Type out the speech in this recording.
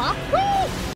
かっこいい